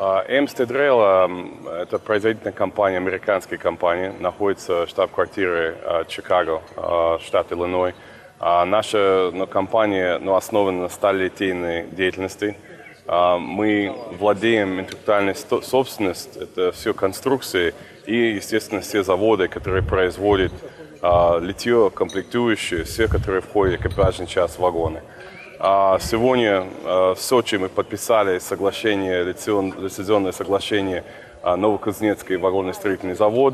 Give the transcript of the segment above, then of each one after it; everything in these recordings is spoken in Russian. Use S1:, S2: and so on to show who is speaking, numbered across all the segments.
S1: Amstead Rail – это производительная компания, американская компания, находится штаб-квартиры э, Чикаго, э, штат Иллиной. А наша ну, компания ну, основана на сталелитейной деятельности. А, мы владеем интеллектуальной собственностью, это все конструкции и, естественно, все заводы, которые производят а, литье, комплектующие, все, которые входят в экипажный час вагоны. А сегодня в Сочи мы подписали соглашение, лицензионное соглашение Новокузнецкий вагонный строительный завод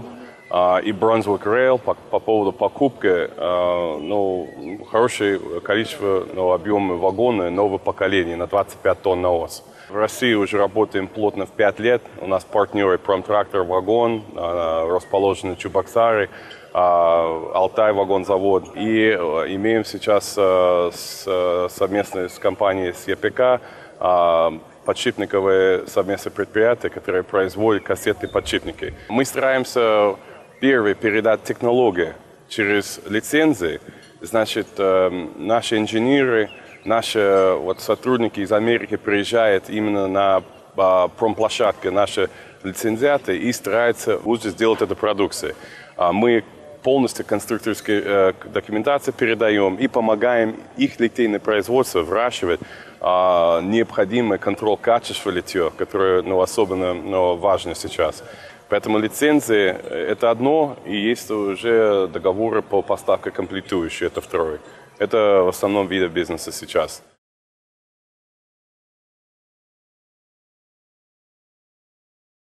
S1: и Brunswick Rail по, по поводу покупки ну, хорошее количество ну, объема вагона нового поколения на 25 тонн на ос. В России уже работаем плотно в 5 лет. У нас партнеры Промтрактор Вагон, расположены Чебоксары, Алтай вагонзавод. И имеем сейчас совместно с компанией с ЕПК подшипниковые совместные предприятия, которые производят кассетные подшипники. Мы стараемся первые передать технологии через лицензии. Значит, наши инженеры, наши вот, сотрудники из Америки приезжают именно на промплощадке, наши лицензиаты, и стараются лучше сделать эту продукцию. Мы полностью конструкторские э, документации передаем и помогаем их литейное производство выращивать э, необходимый контроль качества литья, которое ну, особенно ну, важно сейчас. Поэтому лицензии – это одно, и есть уже договоры по поставке комплектующих, это второе. Это в основном виды бизнеса сейчас.